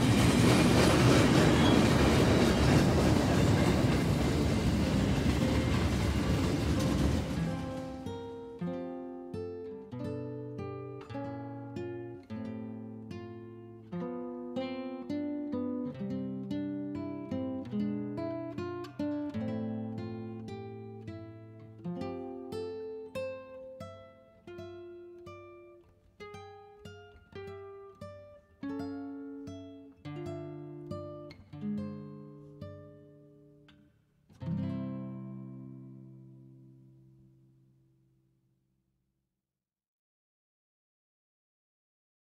you